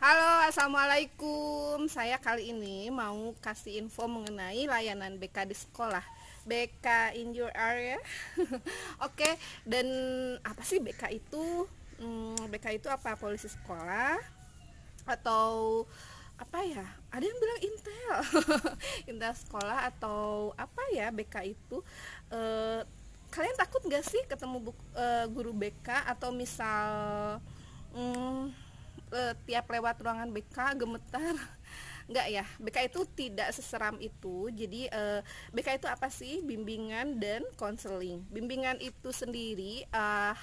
Halo, assalamualaikum. Saya kali ini mau kasih info mengenai layanan BK di sekolah. BK in your area. Oke, dan apa sih BK itu? Hmm, BK itu apa? Polisi sekolah atau apa ya? Ada yang bilang Intel. Intel sekolah atau apa ya BK itu? Eh, kalian takut nggak sih ketemu bu- eh, guru BK atau misal hmm, eh, tiap lewat ruangan BK gemetar? Enggak ya BK itu tidak seseram itu. Jadi eh, BK itu apa sih? Bimbingan dan konseling. Bimbingan itu sendiri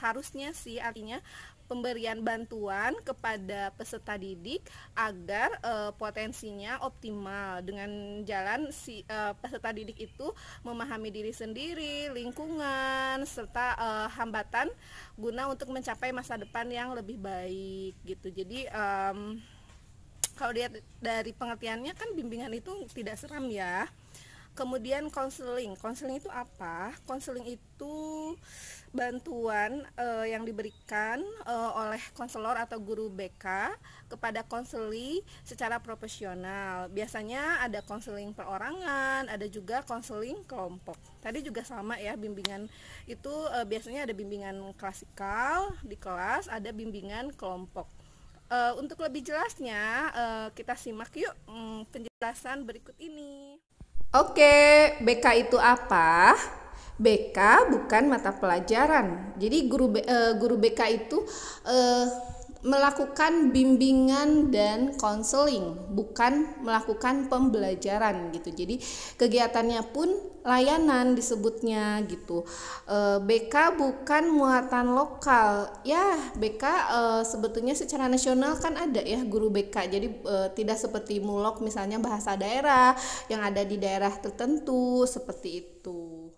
harusnya sih artinya pemberian bantuan kepada peserta didik agar eh, potensinya optimal. Dengan jalan si eh, peserta didik itu memahami diri sendiri lingkungan serta eh, hambatan guna untuk mencapai masa depan yang lebih baik gitu. Jadi em, kalau lihat dari pengertiannya kan bimbingan itu tidak seram ya kemudian konseling konseling itu apa? Konseling itu bantuan eh, yang diberikan eh, oleh konselor atau guru BK kepada konseli secara profesional. Biasanya ada konseling perorangan ada juga konseling kelompok. Tadi juga sama ya bimbingan itu eh, biasanya ada bimbingan klasikal di kelas ada bimbingan kelompok. Eh, untuk lebih jelasnya eh, kita simak yuk mm, penjelasan berikut ini. Oke, BK itu apa? BK bukan mata pelajaran. Jadi guru eh, guru BK itu eh, melakukan bimbingan dan konseling, bukan melakukan pembelajaran gitu. Jadi kegiatannya pun layanan disebutnya gitu. Eh, BK bukan muatan lokal. Ya, BK eh, sebetulnya secara nasional kan ada ya guru BK. Jadi eh, tidak seperti mulok misalnya bahasa daerah yang ada di daerah tertentu seperti itu.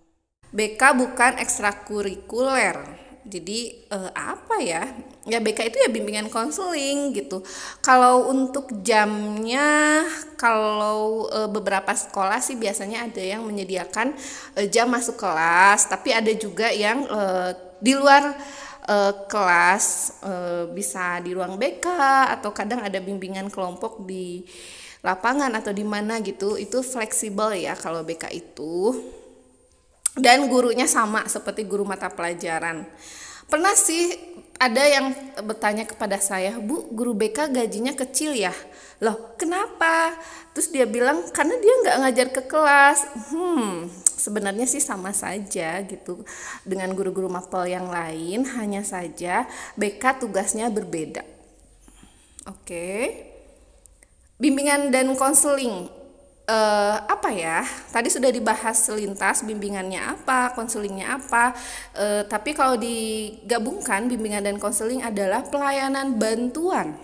BK bukan ekstrakurikuler. Jadi eh, apa ya? Ya BK itu ya bimbingan konseling gitu. Kalau untuk jamnya, kalau eh, beberapa sekolah sih biasanya ada yang menyediakan eh, jam masuk kelas, tapi ada juga yang eh, di luar eh, kelas eh, bisa di ruang BK atau kadang ada bimbingan kelompok di lapangan atau di mana gitu. Itu fleksibel ya kalau BK itu dan gurunya sama seperti guru mata pelajaran. Pernah sih ada yang bertanya kepada saya, Bu, guru BK gajinya kecil ya? Loh, kenapa? Terus dia bilang, karena dia nggak ngajar ke kelas. Hmm, sebenarnya sih sama saja gitu dengan guru-guru mapel yang lain, hanya saja BK tugasnya berbeda. Oke. Bimbingan dan konseling eh, apa ya? Tadi sudah dibahas selintas bimbingannya apa, konselingnya apa. Eh, tapi kalau digabungkan bimbingan dan konseling adalah pelayanan bantuan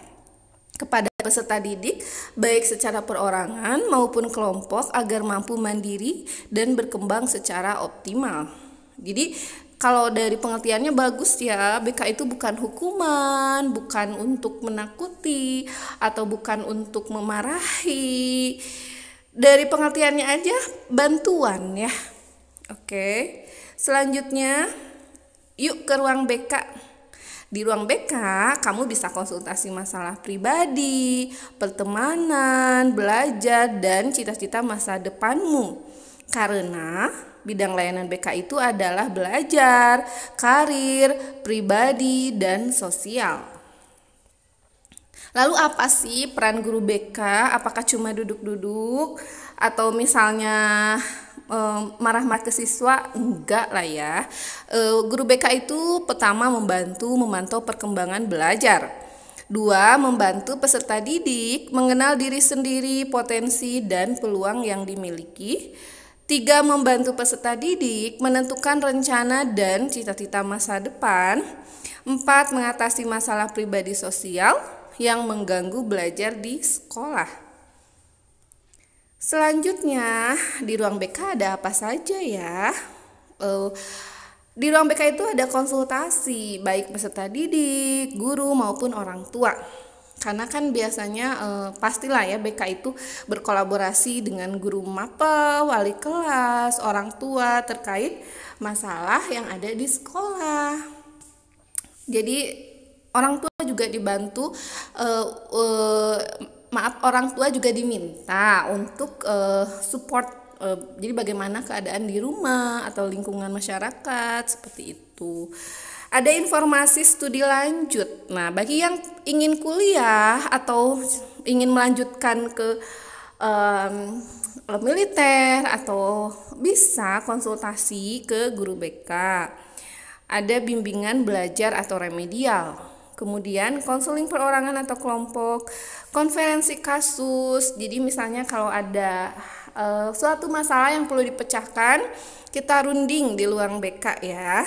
kepada peserta didik baik secara perorangan maupun kelompok agar mampu mandiri dan berkembang secara optimal. Jadi kalau dari pengertiannya bagus ya, BK itu bukan hukuman, bukan untuk menakuti atau bukan untuk memarahi dari pengertiannya aja bantuan ya. Oke. Selanjutnya yuk ke ruang BK. Di ruang BK kamu bisa konsultasi masalah pribadi, pertemanan, belajar dan cita-cita masa depanmu. Karena bidang layanan BK itu adalah belajar, karir, pribadi dan sosial. Lalu apa sih peran guru BK? Apakah cuma duduk-duduk atau misalnya eh, marah-marah ke siswa? Enggak lah ya. Eh, guru BK itu pertama membantu memantau perkembangan belajar. Dua, membantu peserta didik mengenal diri sendiri, potensi dan peluang yang dimiliki. Tiga, membantu peserta didik menentukan rencana dan cita-cita masa depan. Empat, mengatasi masalah pribadi sosial yang mengganggu belajar di sekolah. Selanjutnya, di ruang BK ada apa saja ya? Eh, di ruang BK itu ada konsultasi baik peserta didik, guru maupun orang tua. Karena kan biasanya eh, pastilah ya BK itu berkolaborasi dengan guru mapel, wali kelas, orang tua terkait masalah yang ada di sekolah. jadi orang tua juga dibantu uh, uh, maaf orang tua juga diminta untuk uh, support uh, jadi bagaimana keadaan di rumah atau lingkungan masyarakat seperti itu. Ada informasi studi lanjut. Nah bagi yang ingin kuliah atau ingin melanjutkan ke um, militer atau bisa konsultasi ke guru BK ada bimbingan belajar atau remedial kemudian konseling perorangan atau kelompok, konferensi kasus. Jadi misalnya kalau ada uh, suatu masalah yang perlu dipecahkan, kita runding di luang BK ya.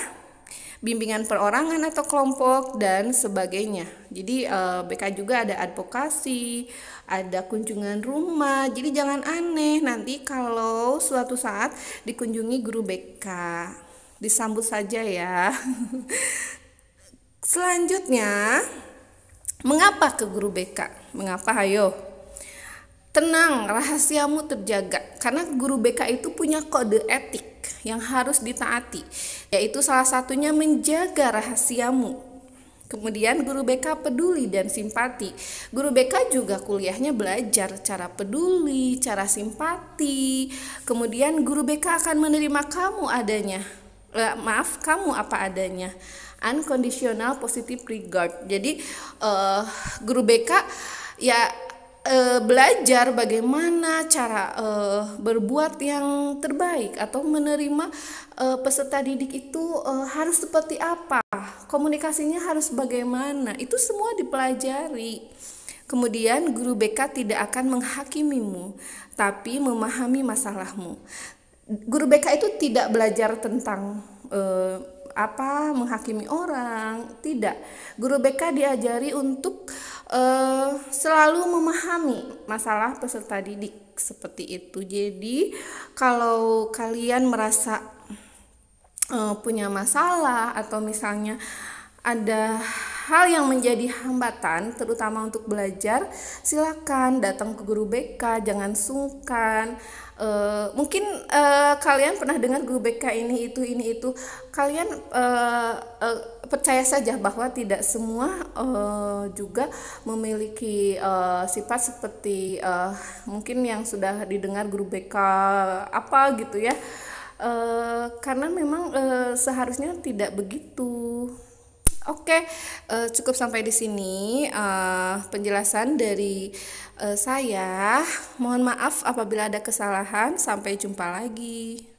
Bimbingan perorangan atau kelompok dan sebagainya. Jadi uh, eh, BK juga ada advokasi, ada kunjungan rumah. Jadi jangan aneh nanti kalau suatu saat dikunjungi guru BK. Disambut saja ya. Selanjutnya, mengapa ke guru BK? Mengapa? Ayo. Tenang, rahasiamu terjaga. Karena guru BK itu punya kode etik yang harus ditaati, yaitu salah satunya menjaga rahasiamu. Kemudian guru BK peduli dan simpati. Guru BK juga kuliahnya belajar cara peduli, cara simpati. Kemudian guru BK akan menerima kamu adanya. Eh, maaf, kamu apa adanya unconditional positive regard. Jadi uh, guru BK ya uh, belajar bagaimana cara uh, berbuat yang terbaik atau menerima uh, peserta didik itu uh, harus seperti apa, komunikasinya harus bagaimana. Itu semua dipelajari. Kemudian guru BK tidak akan menghakimimu, tapi memahami masalahmu. Guru BK itu tidak belajar tentang uh, apa menghakimi orang tidak. Guru BK diajari untuk uh, selalu memahami masalah peserta didik seperti itu. Jadi kalau kalian merasa uh, punya masalah atau misalnya ada hal yang menjadi hambatan terutama untuk belajar silakan datang ke guru BK jangan sungkan Uh, mungkin uh, kalian pernah dengar guru BK ini itu ini itu. Kalian uh, uh, percaya saja bahwa tidak semua uh, juga memiliki uh, sifat seperti uh, mungkin yang sudah didengar guru BK apa gitu ya. Uh, karena memang uh, seharusnya tidak begitu Oke, uh, cukup sampai di sini uh, penjelasan dari uh, saya. Mohon maaf apabila ada kesalahan. Sampai jumpa lagi.